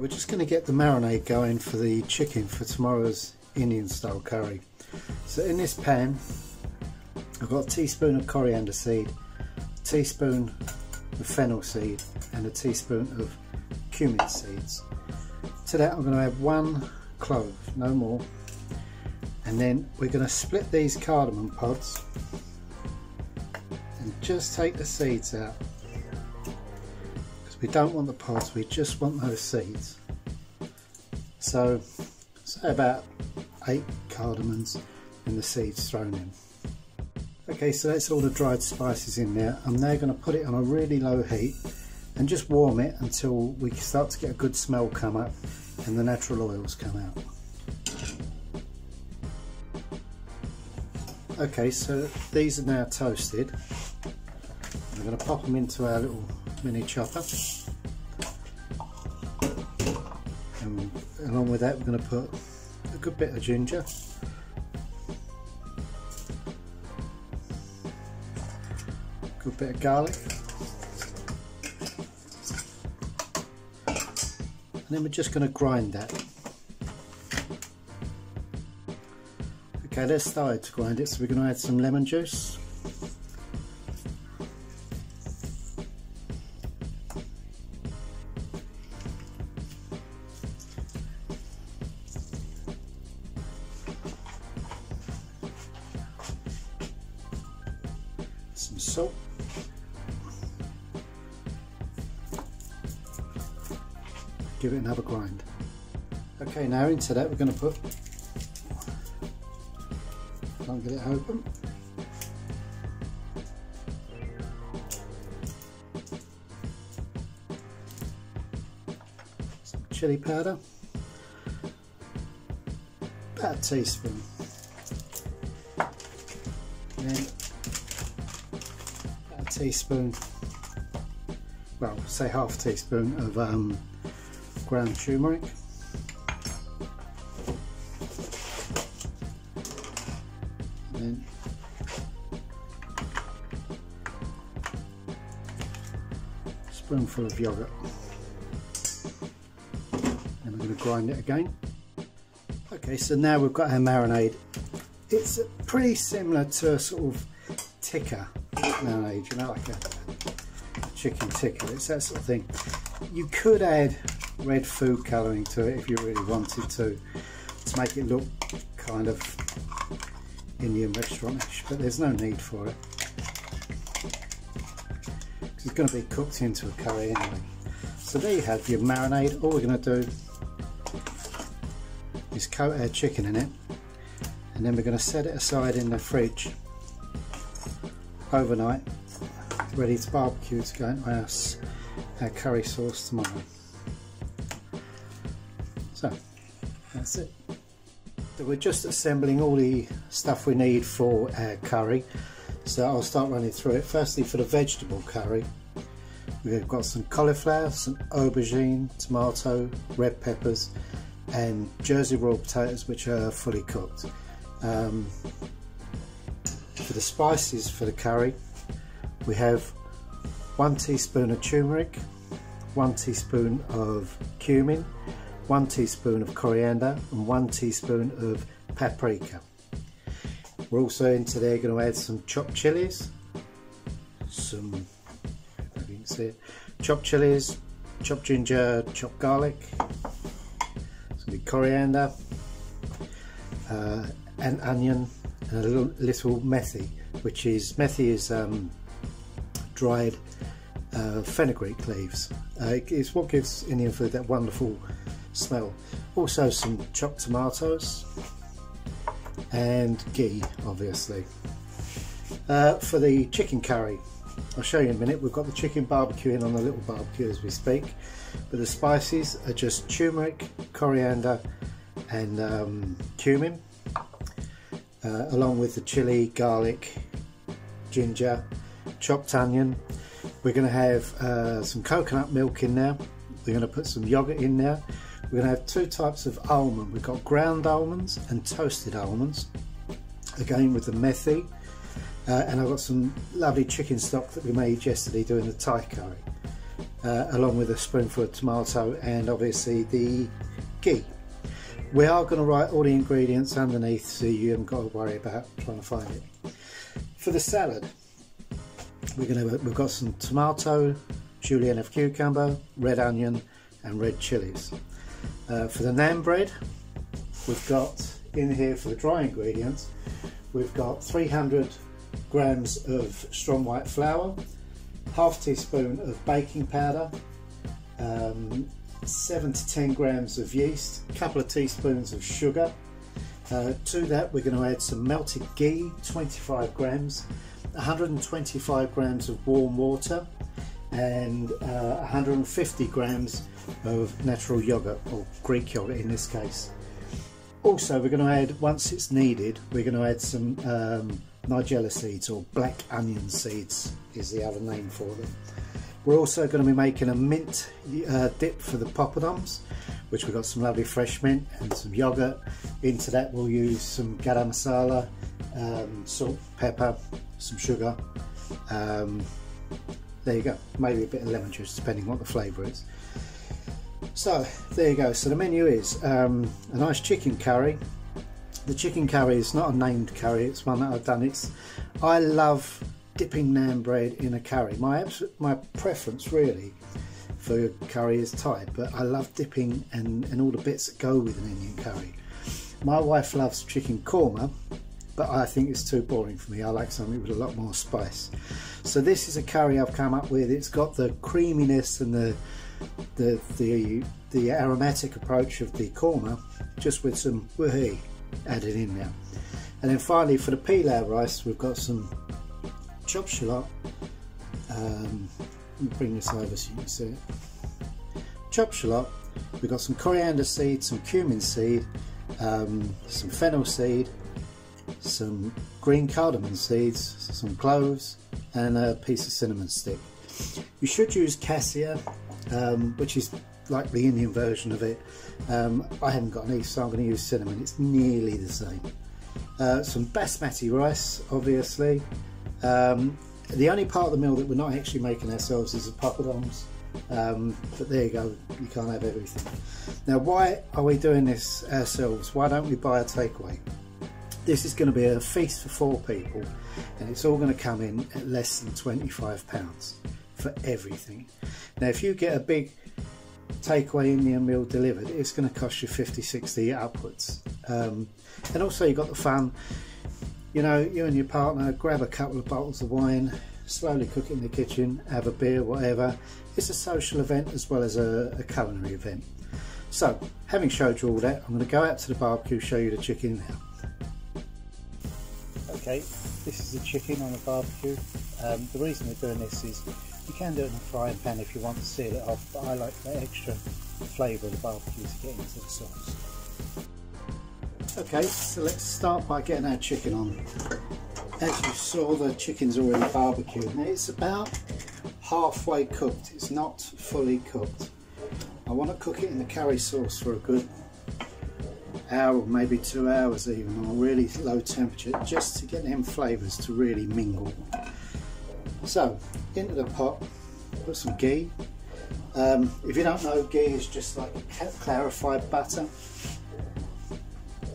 We're just going to get the marinade going for the chicken for tomorrow's Indian style curry. So in this pan I've got a teaspoon of coriander seed, a teaspoon of fennel seed and a teaspoon of cumin seeds. To that I'm going to add one clove, no more. And then we're going to split these cardamom pods and just take the seeds out we don't want the pods we just want those seeds. So say about eight cardamoms and the seeds thrown in. Okay so that's all the dried spices in there. I'm now going to put it on a really low heat and just warm it until we start to get a good smell come up and the natural oils come out. Okay so these are now toasted. I'm going to pop them into our little mini chopper. And along with that we're going to put a good bit of ginger. Good bit of garlic. And then we're just going to grind that. Okay let's start to grind it. So we're going to add some lemon juice into that we're going to put can't get it open. Some chili powder. About a teaspoon. And then teaspoon, well say half a teaspoon of um, ground turmeric. Of yogurt. And we're going to grind it again. Okay, so now we've got our marinade. It's pretty similar to a sort of tikka marinade, you know, like a chicken tikka. It's that sort of thing. You could add red food colouring to it if you really wanted to, to make it look kind of Indian restaurantish, but there's no need for it. Going to be cooked into a curry anyway. So there you have your marinade. All we're going to do is coat our chicken in it and then we're going to set it aside in the fridge overnight ready to barbecue to go into our, our curry sauce tomorrow so that's it so we're just assembling all the stuff we need for our curry so I'll start running through it firstly for the vegetable curry we've got some cauliflower some aubergine tomato red peppers and Jersey Royal potatoes which are fully cooked. Um, for the spices for the curry we have one teaspoon of turmeric one teaspoon of cumin one teaspoon of coriander and one teaspoon of paprika. We're also into there going to add some chopped chilies some see it chopped chilies chopped ginger chopped garlic some coriander uh, and onion and a little, little methi, which is methi is um, dried uh, fenugreek leaves. Uh, it's what gives Indian food that wonderful smell. Also some chopped tomatoes and ghee, obviously. Uh, for the chicken curry, I'll show you in a minute. We've got the chicken barbecuing on the little barbecue as we speak, but the spices are just turmeric, coriander, and um, cumin uh, along with the chili, garlic, ginger, chopped onion. We're going to have uh, some coconut milk in there. We're going to put some yogurt in there. We're going to have two types of almond. We've got ground almonds and toasted almonds. Again with the methi. Uh, and I've got some lovely chicken stock that we made yesterday doing the Thai curry. uh, along with a spoonful of tomato and obviously the ghee. We are going to write all the ingredients underneath so you haven't got to worry about trying to find it. For the salad, we're going to we've got some tomato, julienne of cucumber, red onion, and red chilies. Uh, for the naan bread, we've got in here for the dry ingredients, we've got 300 grams of strong white flour, half teaspoon of baking powder, um, 7 to 10 grams of yeast, a couple of teaspoons of sugar. Uh, to that we're going to add some melted ghee, 25 grams, 125 grams of warm water and uh, 150 grams of natural yogurt or Greek yogurt in this case. Also we're going to add, once it's kneaded, we're going to add some um, nigella seeds or black onion seeds is the other name for them. We're also going to be making a mint uh, dip for the poppadoms, which we've got some lovely fresh mint and some yogurt. Into that we'll use some garam masala, um, salt, pepper, some sugar. Um, there you go, maybe a bit of lemon juice depending what the flavour is. So there you go, so the menu is um, a nice chicken curry. The chicken curry is not a named curry, it's one that I've done. It's I love dipping naan bread in a curry. My my preference really for curry is Thai, but I love dipping and, and all the bits that go with an Indian curry. My wife loves chicken korma, but I think it's too boring for me. I like something with a lot more spice. So this is a curry I've come up with. It's got the creaminess and the the the, the aromatic approach of the korma, just with some wahi added in now. And then finally for the pilau rice, we've got some chopped shallot. Um, let me bring this over so you can see it. Chopped shallot. We've got some coriander seed, some cumin seed, um, some fennel seed, some green cardamom seeds, some cloves, and a piece of cinnamon stick. You should use cassia, um, which is like the Indian version of it. Um, I haven't got any, so I'm going to use cinnamon. It's nearly the same. Uh, some basmati rice, obviously. Um, the only part of the meal that we're not actually making ourselves is the poppadoms. Um, but there you go, you can't have everything. Now, why are we doing this ourselves? Why don't we buy a takeaway? This is going to be a feast for four people, and it's all going to come in at less than £25 for everything. Now, if you get a big takeaway Indian meal delivered, it's going to cost you 50 60 upwards. Um, and also, you've got the fun you know, you and your partner grab a couple of bottles of wine, slowly cook it in the kitchen, have a beer, whatever. It's a social event as well as a, a culinary event. So, having showed you all that, I'm going to go out to the barbecue, show you the chicken now. Okay, this is the chicken on the barbecue. Um, the reason we're doing this is you can do it in a frying pan if you want to seal it off, but I like the extra flavour of the barbecue to get into the sauce. Okay, so let's start by getting our chicken on. As you saw, the chicken's already barbecued. Now it's about halfway cooked. It's not fully cooked. I want to cook it in the curry sauce for a good hour, maybe two hours even, on a really low temperature, just to get them flavours to really mingle. So, into the pot, put some ghee. Um, if you don't know, ghee is just like clarified butter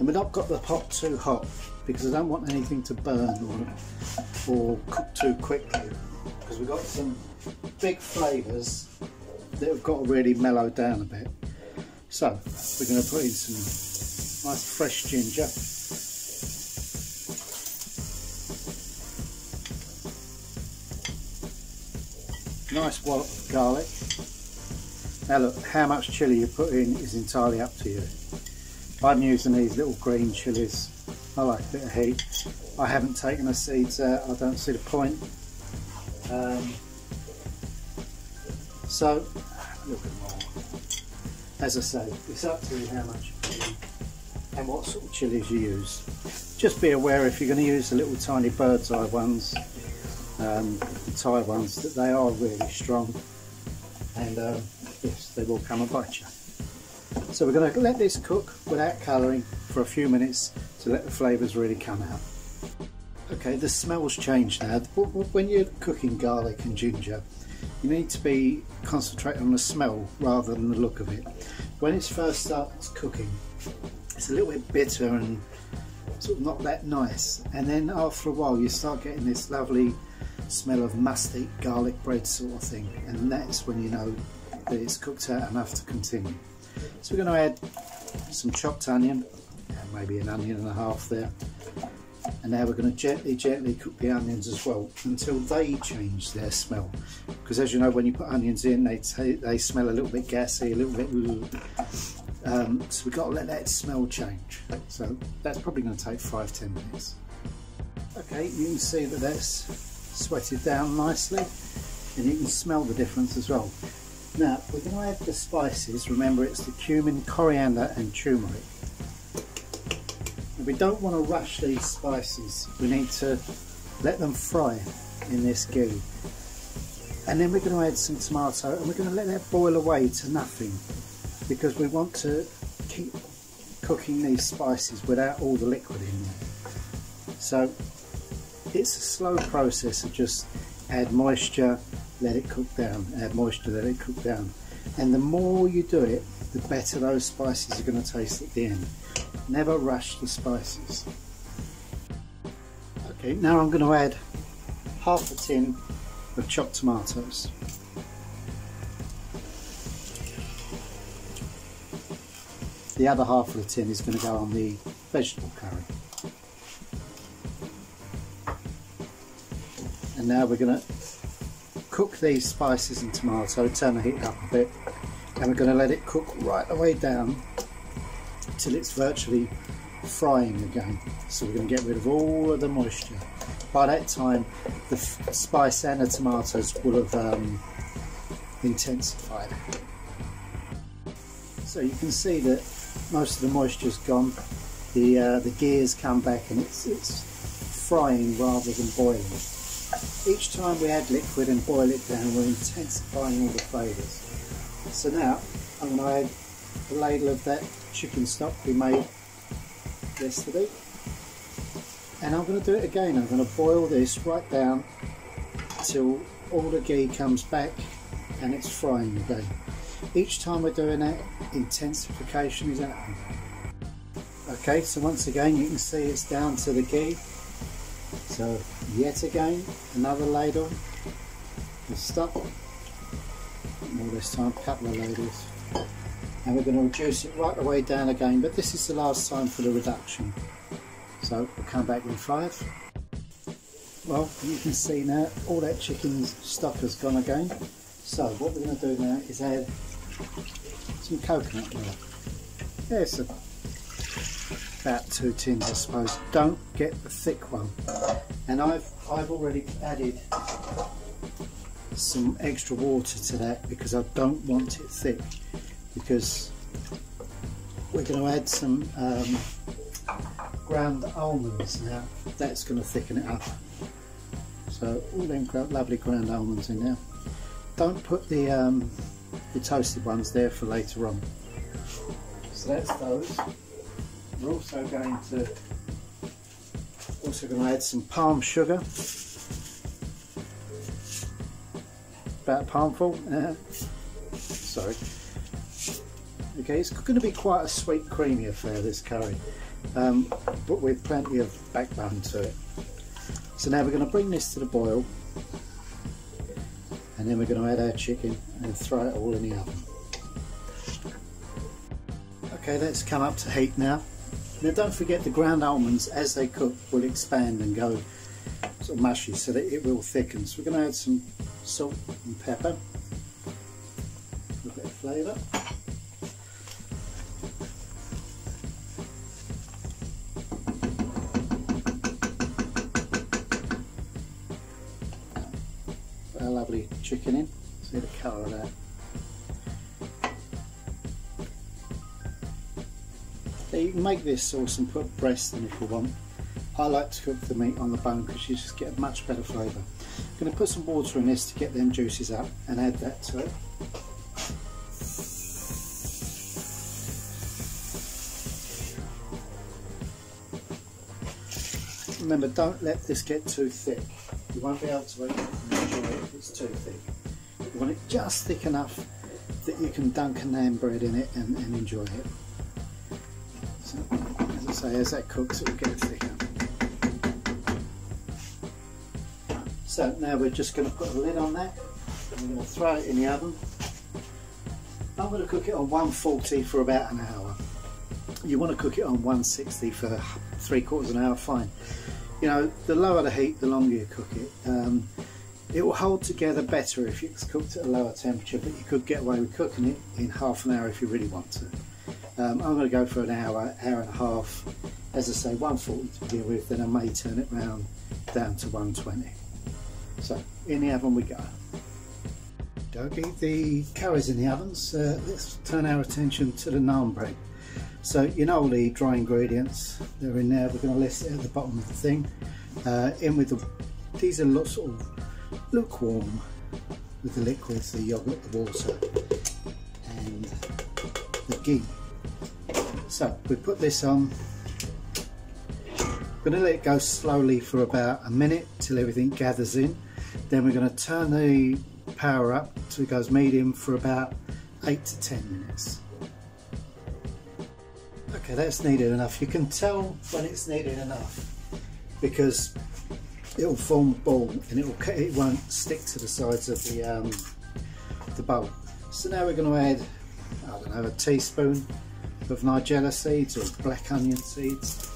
and we've not got the pot too hot because I don't want anything to burn or, or cook too quickly because we've got some big flavours that have got to really mellow down a bit. So we're going to put in some nice fresh ginger. Nice wallop of garlic. Now look, how much chilli you put in is entirely up to you. I'm using these little green chilies. I like a bit of heat. I haven't taken the seeds out, I don't see the point. Um, so, a little bit more. As I say, it's up to you how much and what sort of chilies you use. Just be aware if you're going to use the little tiny bird's eye ones, um, the Thai ones, that they are really strong and uh, yes, they will come and bite you. So we're going to let this cook without colouring for a few minutes to let the flavours really come out. Okay, the smell's changed now. When you're cooking garlic and ginger, you need to be concentrating on the smell rather than the look of it. When it first starts cooking, it's a little bit bitter and sort of not that nice. And then after a while, you start getting this lovely smell of musty garlic bread sort of thing. And that's when you know that it's cooked out enough to continue. So we're going to add some chopped onion, and maybe an onion and a half there and now we're going to gently gently cook the onions as well until they change their smell because as you know when you put onions in they they smell a little bit gassy a little bit um, so we've got to let that smell change so that's probably going to take five ten minutes okay you can see that that's sweated down nicely and you can smell the difference as well now we're going to add the spices remember it's the cumin coriander and turmeric we don't want to rush these spices. We need to let them fry in this ghee. And then we're going to add some tomato and we're going to let that boil away to nothing because we want to keep cooking these spices without all the liquid in there. So it's a slow process of just add moisture, let it cook down, add moisture, let it cook down. And the more you do it, the better those spices are going to taste at the end. Never rush the spices. Okay, now I'm going to add half a tin of chopped tomatoes. The other half of the tin is going to go on the vegetable curry. And now we're going to cook these spices and tomato, turn the heat up a bit, and we're going to let it cook right the way down till it's virtually frying again. So we're going to get rid of all of the moisture. By that time, the spice and the tomatoes will have um, intensified. So you can see that most of the moisture's gone. The uh, the ghee's come back and it's it's frying rather than boiling. Each time we add liquid and boil it down, we're intensifying all the flavours. So now I'm going to add a ladle of that chicken stock we made yesterday. And I'm going to do it again. I'm going to boil this right down till all the ghee comes back and it's frying again each time we're doing that intensification is happening. Okay so once again you can see it's down to the ghee so yet again another ladle. Of stock more this time a couple of ladles. And we're going to reduce it right the way down again but this is the last time for the reduction. So we'll come back in five. Well you can see now all that chicken stock has gone again. So what we're going to do now is add some coconut milk There's about two tins I suppose. Don't get the thick one and I've I've already added some extra water to that because I don't want it thick because we're going to add some um, ground almonds now. That's going to thicken it up. So all them lovely ground almonds in there. Don't put the, um, the toasted ones there for later on. So that's those. We're also going to also going to add some palm sugar. About a palmful. Sorry. Okay, it's going to be quite a sweet creamy affair this curry, um, but with plenty of backbone to it. So now we're going to bring this to the boil and then we're going to add our chicken and throw it all in the oven. Okay, let's come up to heat now. Now don't forget the ground almonds as they cook will expand and go sort of mushy so that it will thicken. So we're going to add some salt and pepper, a bit of flavour. Our lovely chicken in. See the colour of that. Make this sauce and put breast in if you want. I like to cook the meat on the bone because you just get a much better flavour. I'm going to put some water in this to get them juices up and add that to it. Remember, don't let this get too thick. You won't be able to eat it if it's too thick. You want it just thick enough that you can dunk a naan bread in it and, and enjoy it. So, as that cooks, it will get thicker. So now we're just going to put a lid on that. I'm going to throw it in the oven. I'm going to cook it on 140 for about an hour. You want to cook it on 160 for three quarters of an hour, fine. You know, the lower the heat, the longer you cook it. Um, it will hold together better if it's cooked at a lower temperature, but you could get away with cooking it in half an hour if you really want to. Um, I'm going to go for an hour, hour and a half. As I say, 140 to begin with, then I may turn it round down to 120. So, in the oven we go. Don't keep the curries in the ovens. Uh, let's turn our attention to the naan bread. So you know all the dry ingredients, they're in there. We're going to list it at the bottom of the thing. Uh, in with the, these are lots of lukewarm with the liquids, the yogurt, the water and the ghee. So we put this on, we're going to let it go slowly for about a minute till everything gathers in. Then we're going to turn the power up till it goes medium for about 8 to 10 minutes. Okay, that's kneaded enough. You can tell when it's kneaded enough because it'll form a ball and it will it won't stick to the sides of the um, the bowl. So now we're going to add I don't know a teaspoon of nigella seeds or black onion seeds.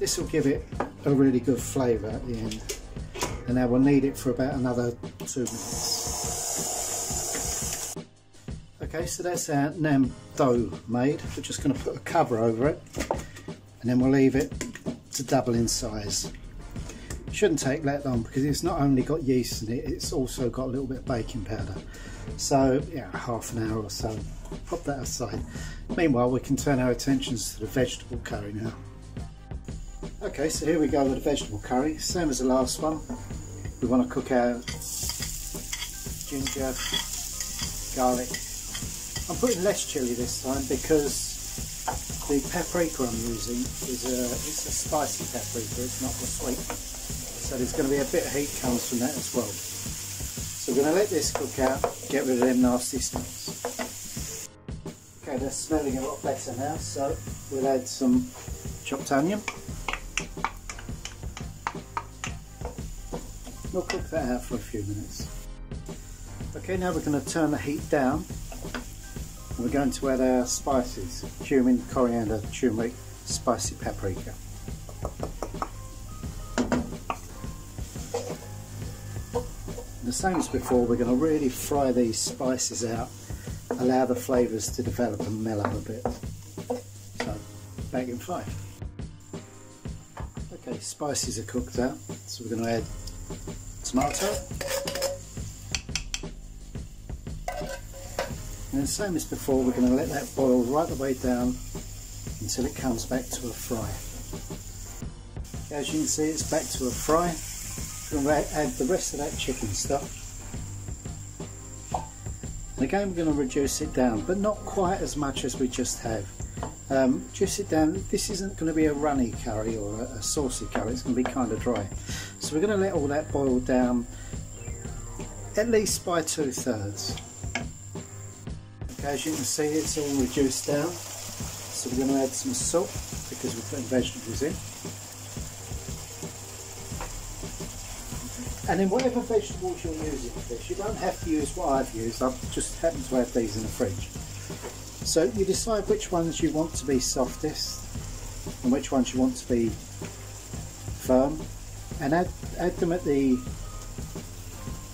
This will give it a really good flavour at the end. And now we'll knead it for about another two minutes. Okay, so that's our naan dough made. We're just going to put a cover over it and then we'll leave it to double in size. Shouldn't take that long because it's not only got yeast in it, it's also got a little bit of baking powder. So yeah, half an hour or so. Pop that aside. Meanwhile, we can turn our attentions to the vegetable curry now. Okay, so here we go with the vegetable curry. Same as the last one. We want to cook our ginger, garlic. I'm putting less chilli this time because the paprika I'm using is a, it's a spicy paprika, it's not the sweet so there's going to be a bit of heat comes from that as well. So we're going to let this cook out, get rid of them nasty smells. Okay, they're smelling a lot better now, so we'll add some chopped onion. We'll cook that out for a few minutes. Okay, now we're going to turn the heat down and we're going to add our spices, cumin, coriander, turmeric, spicy paprika. the same as before, we're going to really fry these spices out, allow the flavours to develop and mellow a bit. So, back in five. Okay, spices are cooked out, so we're going to add tomato. And the same as before, we're going to let that boil right the way down until it comes back to a fry. As you can see, it's back to a fry We're going to add the rest of that chicken stock. And again we're going to reduce it down, but not quite as much as we just have. Um, reduce it down, this isn't going to be a runny curry or a, a saucy curry, it's going to be kind of dry. So we're going to let all that boil down at least by two thirds. Okay, as you can see it's all reduced down. So we're going to add some salt because we're putting vegetables in. And then whatever vegetables you're using for this, you don't have to use what I've used, I've just happened to have these in the fridge. So you decide which ones you want to be softest and which ones you want to be firm and add, add them at the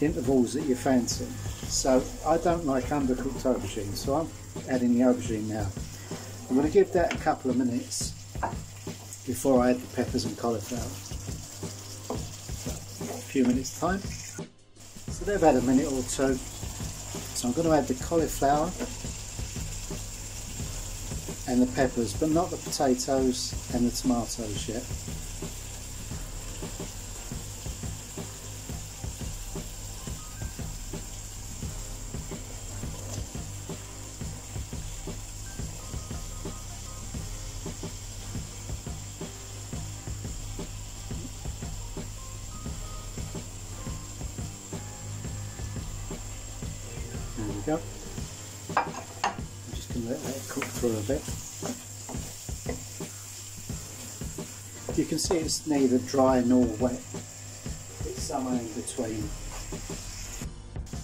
intervals that you fancy. So I don't like undercooked aubergine, so I'm adding the aubergine now. I'm going to give that a couple of minutes before I add the peppers and cauliflower A few minutes time. So they've had a minute or two. So I'm going to add the cauliflower and the peppers, but not the potatoes and the tomatoes yet. That a bit. You can see it's neither dry nor wet. It's somewhere in between.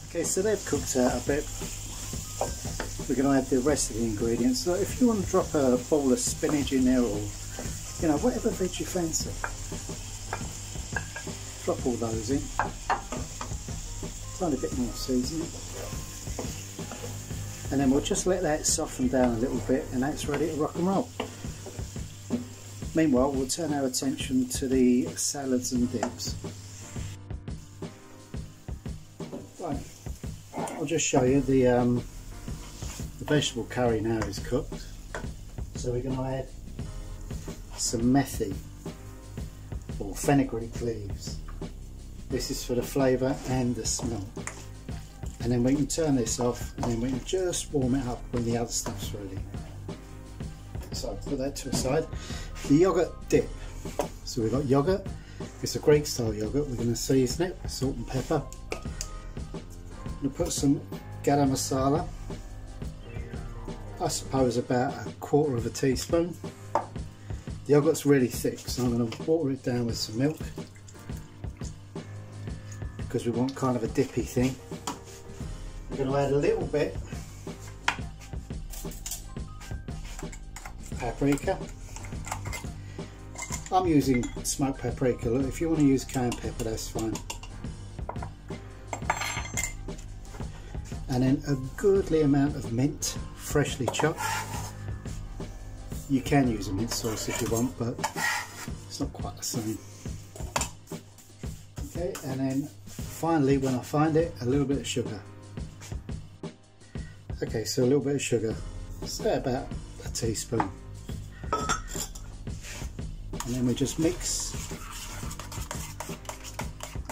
Okay, so they've cooked out a bit. We're going to add the rest of the ingredients. So if you want to drop a bowl of spinach in there or, you know, whatever veg you fancy, drop all those in. Tiny bit more seasoning. And then we'll just let that soften down a little bit and that's ready to rock and roll. Meanwhile, we'll turn our attention to the salads and dips. Right, I'll just show you the, um, the vegetable curry now is cooked. So we're going to add some methi or fenugreek leaves. This is for the flavour and the smell. And then we can turn this off and then we can just warm it up when the other stuff's ready. So put that to the side the yogurt dip. So we've got yogurt, it's a Greek style yogurt, we're going to season it with salt and pepper. We'll put some garam masala, I suppose about a quarter of a teaspoon. The yogurt's really thick so I'm going to water it down with some milk because we want kind of a dippy thing. We're going to add a little bit paprika I'm using smoked paprika. Look, if you want to use cayenne pepper, that's fine. And then a goodly amount of mint, freshly chopped. You can use a mint sauce if you want, but it's not quite the same. Okay, and then finally, when I find it, a little bit of sugar. Okay, so a little bit of sugar, say about a teaspoon and then we just mix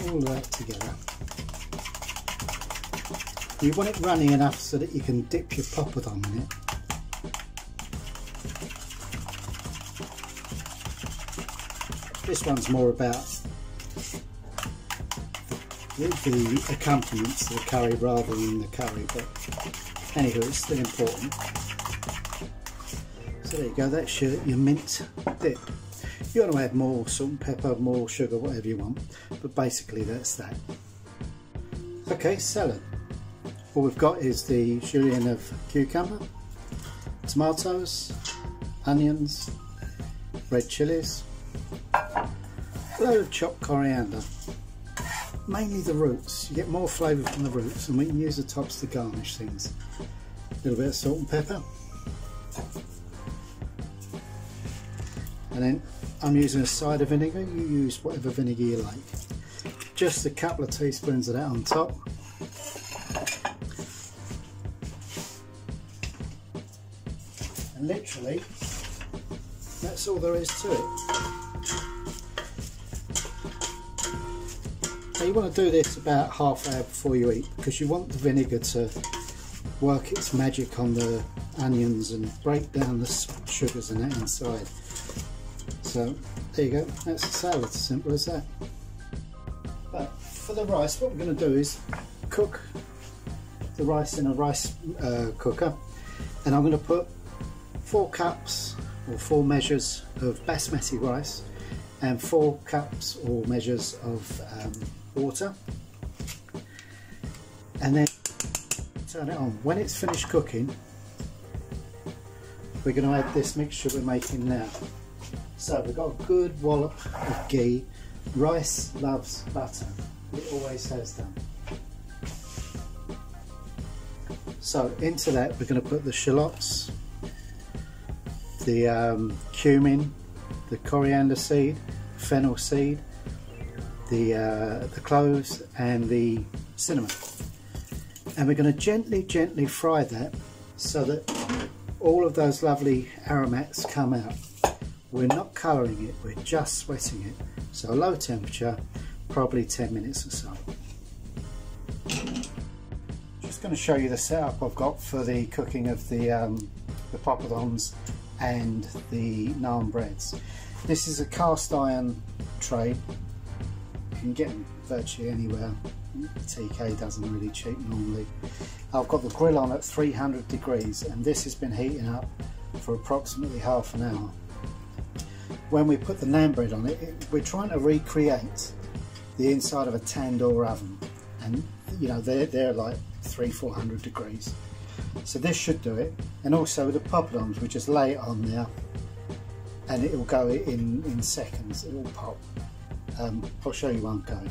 all that together. You want it runny enough so that you can dip your poppadom in it. This one's more about the, the accompaniments to the curry rather than the curry, but anyway, it's still important. So there you go, that's your, your mint dip. You want to add more salt and pepper, more sugar, whatever you want, but basically that's that. Okay, salad. All we've got is the julienne of cucumber, tomatoes, onions, red chilies, a load of chopped coriander, mainly the roots. You get more flavour from the roots and we can use the tops to garnish things. A little bit of salt and pepper. And then I'm using a cider vinegar, you use whatever vinegar you like. Just a couple of teaspoons of that on top. And literally, that's all there is to it. You want to do this about half an hour before you eat because you want the vinegar to work its magic on the onions and break down the sugars in it inside. So there you go, that's the salad, simple as that. But for the rice, what we're going to do is cook the rice in a rice uh, cooker and I'm going to put four cups or four measures of basmati rice and four cups or measures of um, water and then turn it on. When it's finished cooking we're going to add this mixture we're making now. So we've got a good wallop of ghee. Rice loves butter. It always has done. So into that we're going to put the shallots, the um, cumin, the coriander seed, fennel seed, the, uh, the cloves and the cinnamon. And we're going to gently, gently fry that so that all of those lovely aromats come out. We're not colouring it, we're just sweating it. So low temperature, probably 10 minutes or so. Just going to show you the setup I've got for the cooking of the, um, the poppadoms and the naan breads. This is a cast iron tray. Can get them virtually anywhere. TK doesn't really cheat normally. I've got the grill on at 300 degrees and this has been heating up for approximately half an hour. When we put the naan bread on it, it we're trying to recreate the inside of a tandoor oven and you know they're, they're like three, 400 degrees. So this should do it. And also with the poppadoms, we just lay it on there and it will go in, in seconds, it will pop. Um, I'll show you one going.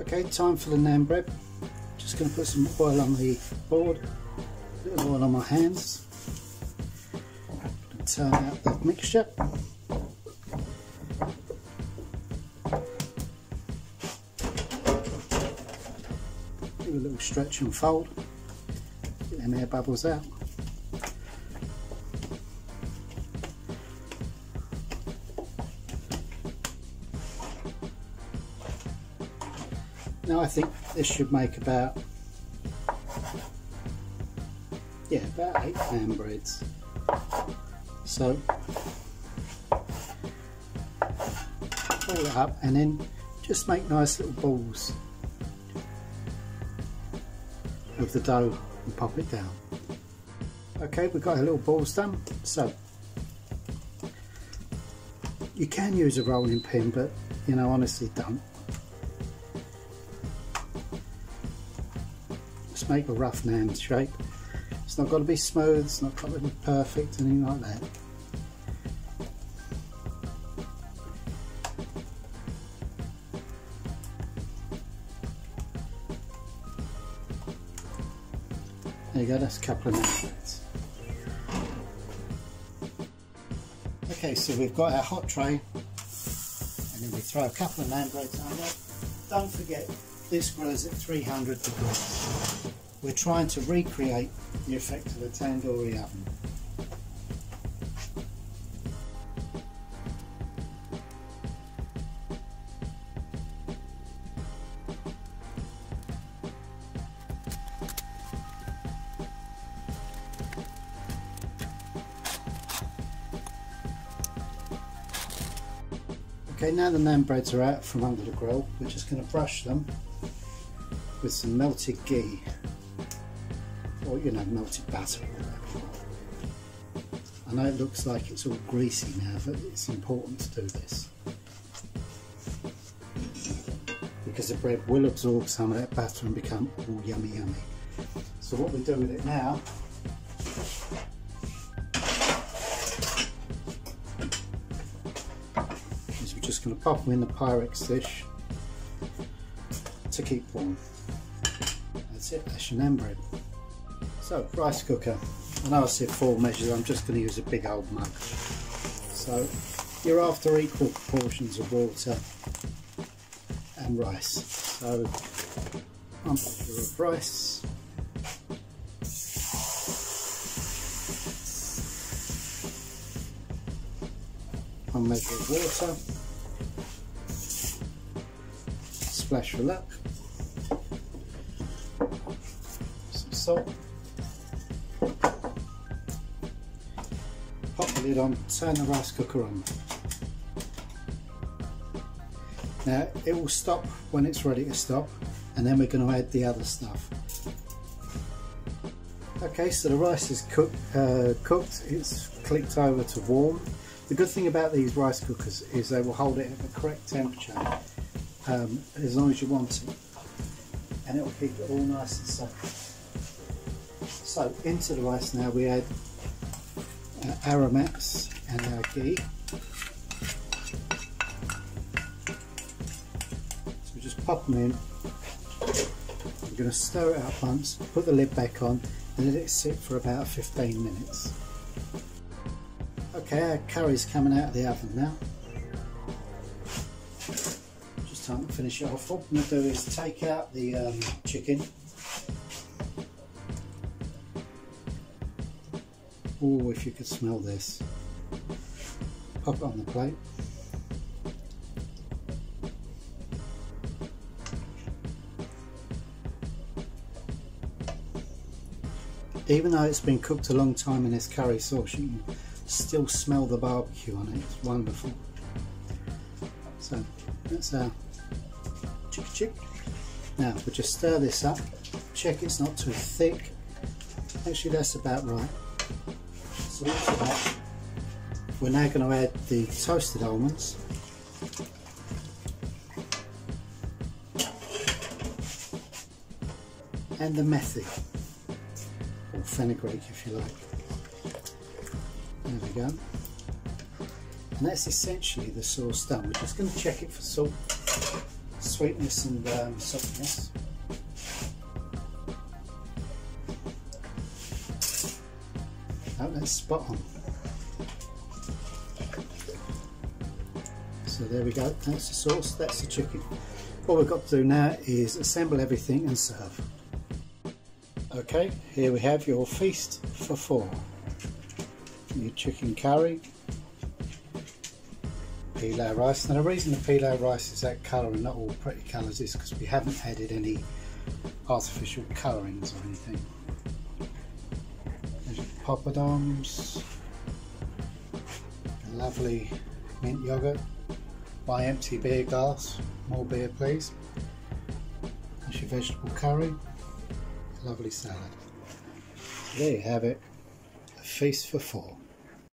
Okay, time for the naan bread. Just going to put some oil on the board, a little oil on my hands. Turn out the mixture. Stretch and fold, them air bubbles out. Now I think this should make about, yeah, about eight naan breads. So fold it up and then just make nice little balls the dough and pop it down. Okay, we've got our little balls done. So you can use a rolling pin, but you know, honestly, don't. Just make a rough naan shape. It's not got to be smooth, it's not got to be perfect, anything like that. There you go, that's a couple of naan Okay, so we've got our hot tray and then we throw a couple of on there. Don't forget, this is at 300 degrees. We're trying to recreate the effect of a tandoori oven. Now the naan breads are out from under the grill, we're just going to brush them with some melted ghee or you know melted whatever. I know it looks like it's all greasy now but it's important to do this because the bread will absorb some of that batter and become all yummy yummy. So what we do with it now pop them in the Pyrex dish to keep warm. That's it, that's your naan bread. So, rice cooker. I know I said four measures, I'm just going to use a big old mug. So, you're after equal proportions of water and rice. So, one measure of rice. One measure of water. Splash for luck. Some salt. Pop the lid on, turn the rice cooker on. Now it will stop when it's ready to stop and then we're going to add the other stuff. Okay, so the rice is cook, uh, cooked, it's clicked over to warm. The good thing about these rice cookers is they will hold it at the correct temperature um, as long as you want it and it will keep it all nice and soft. So into the rice now we add our aromats and our ghee. So we just pop them in. We're going to stir it up once, put the lid back on and let it sit for about 15 minutes. Okay, our curry's coming out of the oven now. Just time to finish it off. What I'm going to do is take out the um, chicken. Oh, if you could smell this. Pop it on the plate. even though it's been cooked a long time in this curry sauce, you can still smell the barbecue on it. It's wonderful. So that's our chick chick. Now we'll just stir this up, check it's not too thick. Actually that's about right. So that. We're now going to add the toasted almonds. And the methi, or fenugreek if you like. Go. And that's essentially the sauce done. We're just going to check it for salt, sweetness and um. Oh, that's spot on. So there we go, that's the sauce, that's the chicken. What we've got to do now is assemble everything and serve. Okay, here we have your feast for four. Your chicken curry, pilau rice. Now the reason the pilau rice is that colour and not all pretty colours is because we haven't added any artificial colourings or anything. There's your poppadoms, lovely mint yoghurt, my empty beer glass, more beer please. There's your vegetable curry, lovely salad. There you have it, a feast for four.